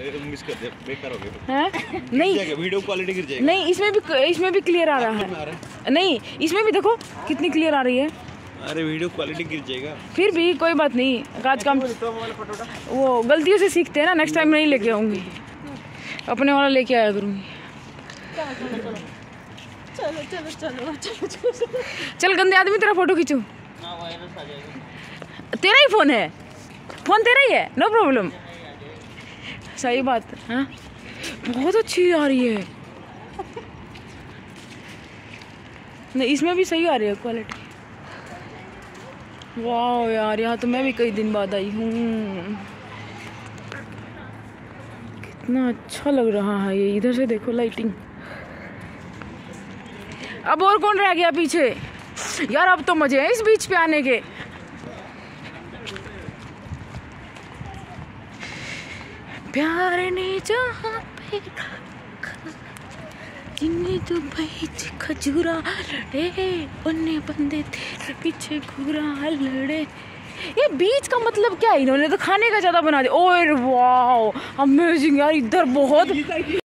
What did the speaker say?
Miss कर दिया बेकार हो गया नहीं। वीडियो क्वालिटी गिर जाएगी। नहीं इसमें भी इसमें भी क्लियर आ रहा है। नहीं इसमें भी देखो कितनी क्लियर आ रही है। अरे वीडियो क्वालिटी गिर जाएगा। फिर भी कोई बात नहीं आज काम वो गलतियों से सीखते हैं ना नेक्स्ट टाइम नहीं लेके आऊँगी। अपने वाला लेके आया करूँगी। चलो चलो चलो चलो चलो चल। गंदे आदमी तेरा फ़ोटो खींचू। तेरा ही फ़ोन है। फ़ोन तेरा ही है नो प्रॉब्लम सही बात हाँ। बहुत अच्छी आ रही है। नहीं, इसमें भी सही आ रही है क्वालिटी वाह यार, यहाँ तो मैं भी कई दिन बाद आई हूँ। कितना अच्छा लग रहा है ये, इधर से देखो लाइटिंग अब और कौन रह गया पीछे? यार, अब तो मज़े हैं इस बीच पे आने के। प्यार ने पे जिन्नी च खजूरा लड़े उन्ने बंदे तेरे पीछे घूरा, लड़े। ये बीच का मतलब क्या है? इन्होंने तो खाने का ज़्यादा बना दिया। ओए वाह अमेजिंग यार, इधर बहुत